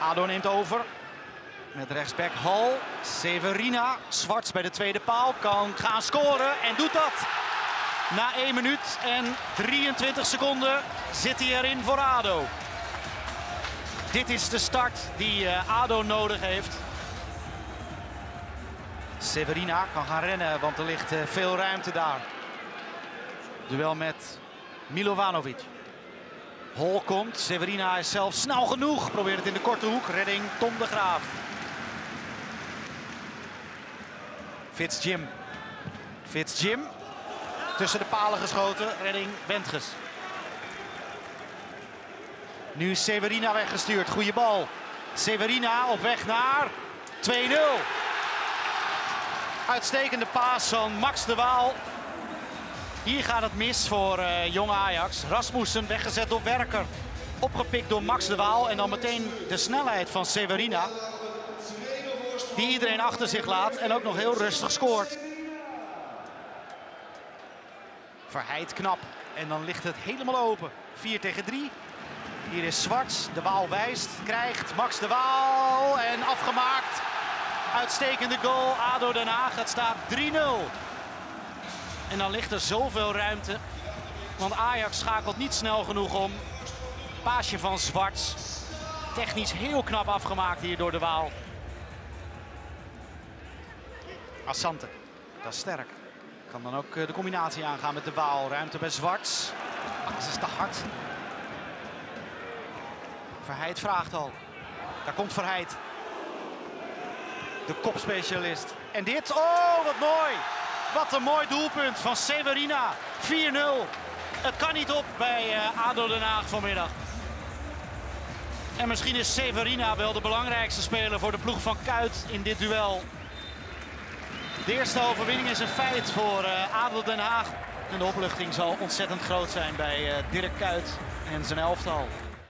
ADO neemt over. Met rechtsback Hal. Severina. Zwarts bij de tweede paal. Kan gaan scoren en doet dat. Na 1 minuut en 23 seconden zit hij erin voor ADO. Dit is de start die uh, ADO nodig heeft. Severina kan gaan rennen, want er ligt uh, veel ruimte daar. Duel met Milovanovic. Hol komt. Severina is zelf snel genoeg. Probeert het in de korte hoek. Redding Tom de Graaf. Fitz Jim. Fitz Jim. Tussen de palen geschoten. Redding Wentges. Nu Severina weggestuurd. Goede bal. Severina op weg naar 2-0. Uitstekende paas van Max de Waal. Hier gaat het mis voor uh, jong Ajax. Rasmussen weggezet door Werker. Opgepikt door Max de Waal. En dan meteen de snelheid van Severina. Die iedereen achter zich laat en ook nog heel rustig scoort. Verheid knap. En dan ligt het helemaal open. 4 tegen 3. Hier is Zwarts. De Waal wijst. Krijgt Max de Waal. En afgemaakt. Uitstekende goal. ADO Den Haag. Het staat 3-0. En dan ligt er zoveel ruimte. Want Ajax schakelt niet snel genoeg om. Paasje van Zwarts. Technisch heel knap afgemaakt hier door de Waal. Assante. Dat is sterk. Kan dan ook de combinatie aangaan met de Waal. Ruimte bij Zwarts. Basis te hard. Verheid vraagt al. Daar komt Verheid. De kopspecialist. En dit, oh wat mooi. Wat een mooi doelpunt van Severina. 4-0. Het kan niet op bij uh, ADO Den Haag vanmiddag. En misschien is Severina wel de belangrijkste speler voor de ploeg van Kuit in dit duel. De eerste overwinning is een feit voor uh, ADO Den Haag. En de opluchting zal ontzettend groot zijn bij uh, Dirk Kuit en zijn elftal.